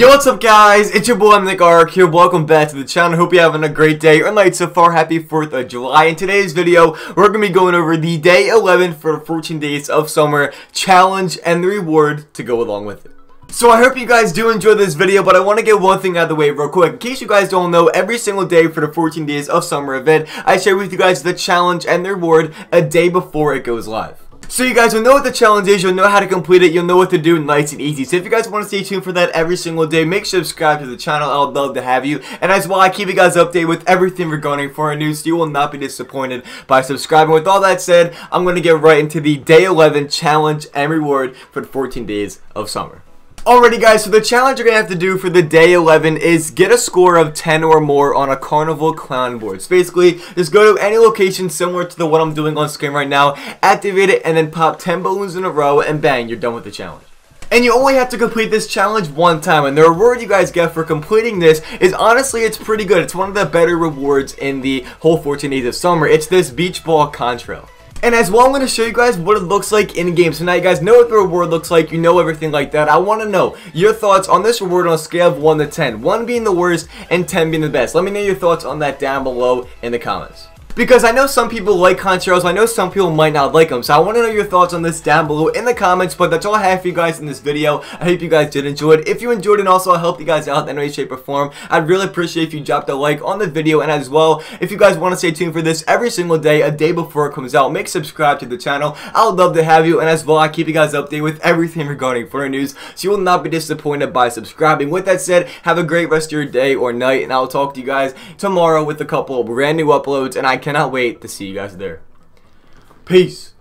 Yo, what's up guys? It's your boy NickArg here. Welcome back to the channel. Hope you're having a great day or night so far. Happy 4th of July. In today's video, we're going to be going over the day 11 for the 14 days of summer challenge and the reward to go along with it. So I hope you guys do enjoy this video, but I want to get one thing out of the way real quick. In case you guys don't know, every single day for the 14 days of summer event, I share with you guys the challenge and the reward a day before it goes live. So you guys will know what the challenge is, you'll know how to complete it, you'll know what to do nice and easy. So if you guys want to stay tuned for that every single day, make sure to subscribe to the channel, I would love to have you. And as well, I keep you guys updated with everything regarding Fortnite news, so you will not be disappointed by subscribing. With all that said, I'm going to get right into the day 11 challenge and reward for the 14 days of summer. Alrighty guys, so the challenge you're going to have to do for the day 11 is get a score of 10 or more on a carnival clown board. So basically, just go to any location similar to the one I'm doing on screen right now, activate it, and then pop 10 balloons in a row, and bang, you're done with the challenge. And you only have to complete this challenge one time, and the reward you guys get for completing this is honestly, it's pretty good. It's one of the better rewards in the whole 14 days of summer. It's this beach ball contrail. And as well, I'm going to show you guys what it looks like in game. So now you guys know what the reward looks like. You know everything like that. I want to know your thoughts on this reward on a scale of 1 to 10. 1 being the worst and 10 being the best. Let me know your thoughts on that down below in the comments. Because I know some people like contrails, I know some people might not like them, so I want to know your thoughts on this down below in the comments, but that's all I have for you guys in this video. I hope you guys did enjoy it. If you enjoyed it, also I helped you guys out in any way, shape, or form. I'd really appreciate if you dropped a like on the video, and as well, if you guys want to stay tuned for this every single day, a day before it comes out, make subscribe to the channel. I would love to have you, and as well, I keep you guys updated with everything regarding Fortnite news, so you will not be disappointed by subscribing. With that said, have a great rest of your day or night, and I will talk to you guys tomorrow with a couple of brand new uploads, and I cannot wait to see see you guys there. Peace.